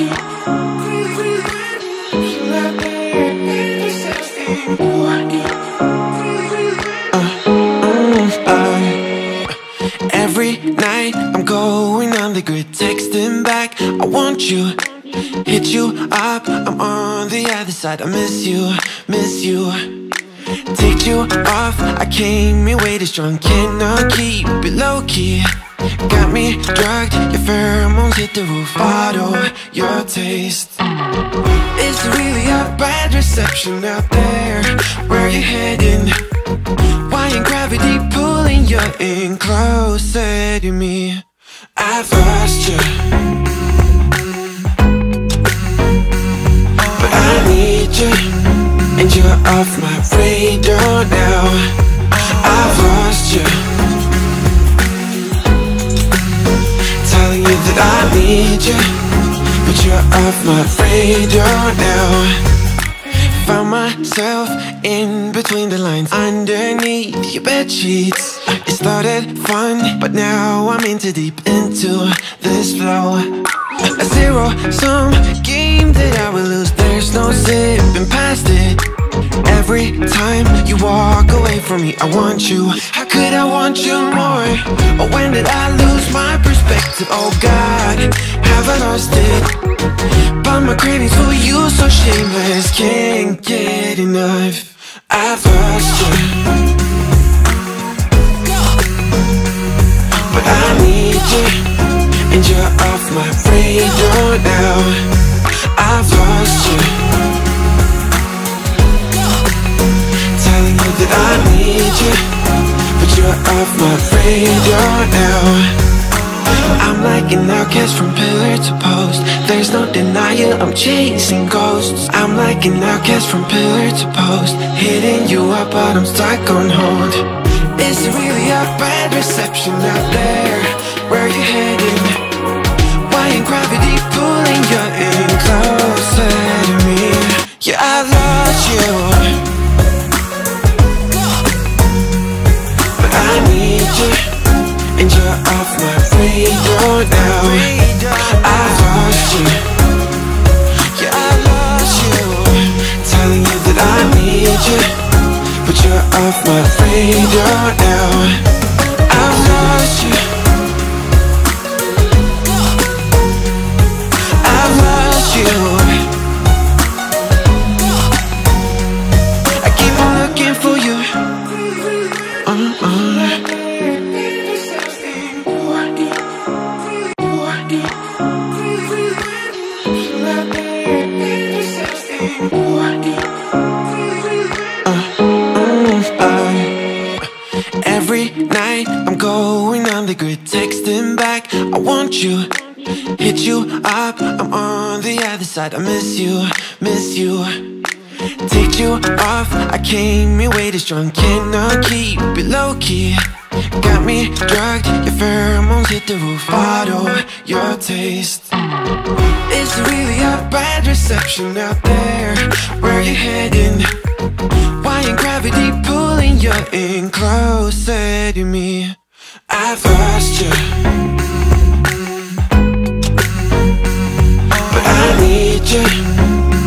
Uh, uh, every night I'm going on the grid, texting back. I want you, hit you up. I'm on the other side. I miss you, miss you. Take you off. I came here way too strong, cannot keep it low key. Got me drugged, your pheromones hit the roof. Auto, your taste. It's really a bad reception out there. Where you heading? Why ain't gravity pulling you in closer to me? I've lost you. But I need you. And you're off my radar now. I've lost you. Need you. But you're off my radar now. Found myself in between the lines Underneath your bed sheets It started fun But now I'm in too deep into this flow A zero-sum game that I will lose There's no zipping past it Every time you walk away from me I want you How could I want you more? Or when did I lose my perspective? Oh God, have I lost it? But my cravings for you so shameless Can't get enough I've lost you But I need you And you're off my radar now I've lost you off my radar now I'm like an outcast from pillar to post There's no denial, I'm chasing ghosts I'm like an outcast from pillar to post Hitting you up, but I'm stuck on hold Is it really a bad reception out there? Where you heading? Why ain't gravity pulling you in closer to me? Yeah, I lost you radar now want you, hit you up. I'm on the other side. I miss you, miss you. Take you off. I came here way too strong, cannot keep it low key. Got me drugged, your pheromones hit the roof. Auto, your taste. It's really a bad reception out there. Where you heading? Why ain't gravity pulling you in closer to me? I've lost you you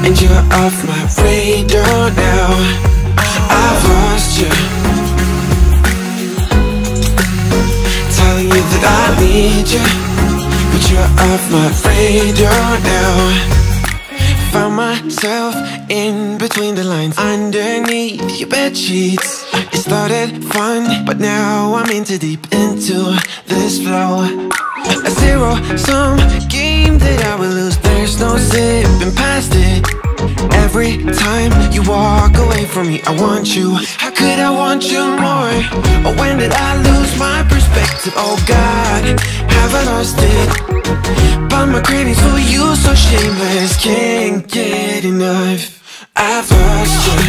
And you're off my radar now. I've lost you. Telling you that I need you But you're off my radar now. Found myself in between the lines Underneath your bed sheets. It started fun But now I'm in too deep into this flow. A zero-sum game that I will lose. There's no Every time you walk away from me I want you How could I want you more? Or when did I lose my perspective? Oh God, have I lost it? But my cravings for you so shameless Can't get enough I've lost you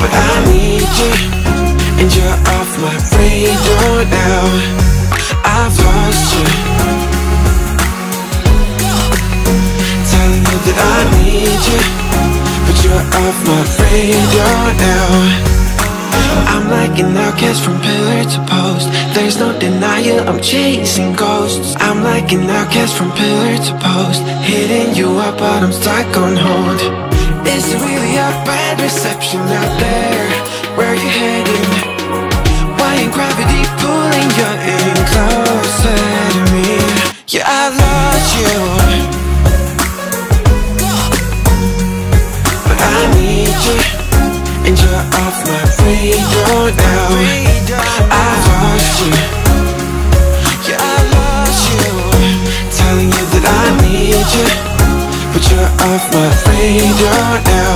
But I need you And you're off my radar now I've lost you you But you're off my radar now. I'm like an outcast from pillar to post. There's no denial, I'm chasing ghosts. I'm like an outcast from pillar to post. Hitting you up, but I'm stuck on hold. Is it really a bad reception out there? Where you heading? Why ain't gravity pulling you in now I've lost you Yeah, I lost you Telling you that I need you But you're off my radar now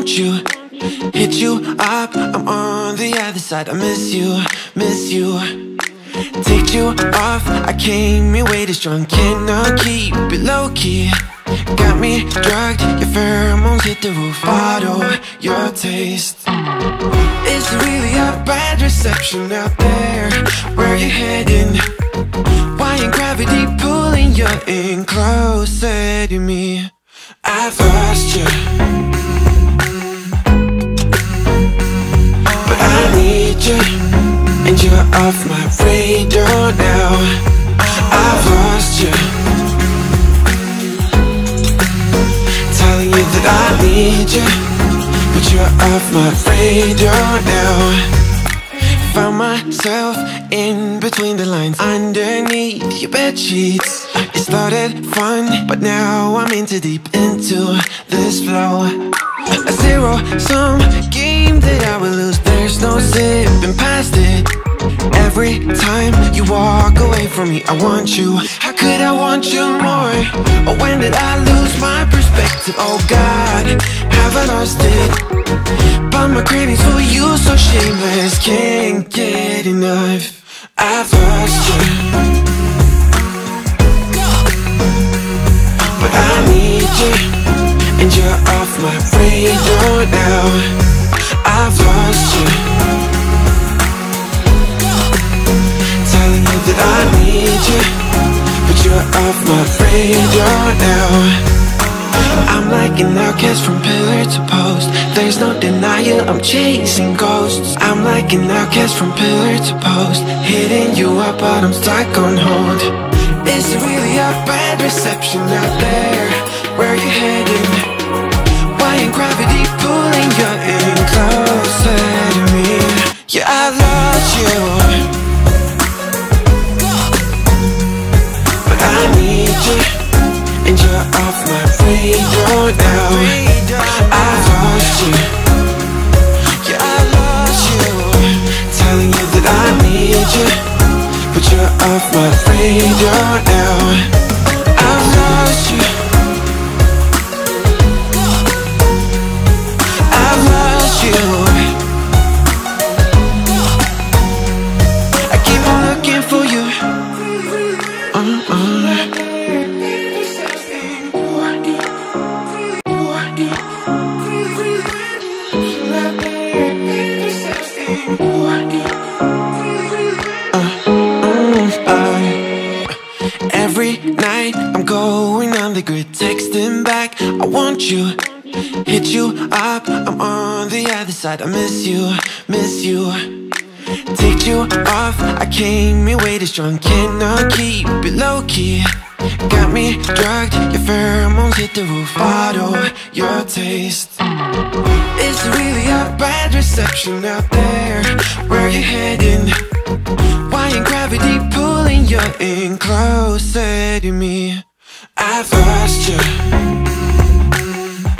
want you, hit you up. I'm on the other side. I miss you, miss you. Take you off. I came in way too strong, cannot keep it low key. Got me drugged, your pheromones hit the roof. Bottle your taste. It's really a bad reception out there. Where you heading? Why ain't gravity pulling you in closer to me? I've lost you off my radar now. I've lost you. Telling you that I need you But you're off my radar now. Found myself in between the lines Underneath your bed sheets. It started fun But now I'm in too deep into this flow. A zero-sum game that I will lose. There's no zipping past it Time you walk away from me I want you How could I want you more? Or when did I lose my perspective? Oh God, have I lost it? But my cravings for you so shameless Can't get enough I've lost you now. I'm like an outcast from pillar to post. There's no denial, I'm chasing ghosts. I'm like an outcast from pillar to post. Hitting you up, but I'm stuck on hold. Is it really a bad reception out there? Where you heading? Off my radar now Every night I'm going on the grid, texting back. I want you, hit you up. I'm on the other side. I miss you, miss you. Take you off. I came in way too strong, cannot keep it low key. Got me drugged, your pheromones hit the roof. Bottle your taste. It's really a bad reception out there. Where are you heading? Ain't gravity pulling you in closer to me? I've lost you